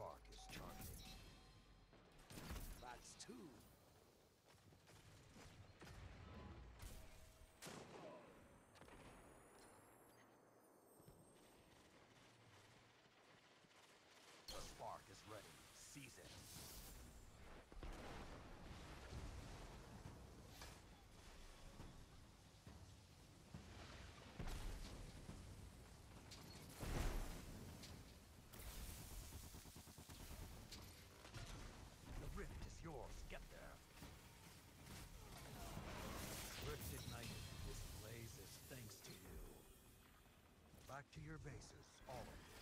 spark is charging. That's two. The spark is ready. Seize it. Back to your bases, all of you.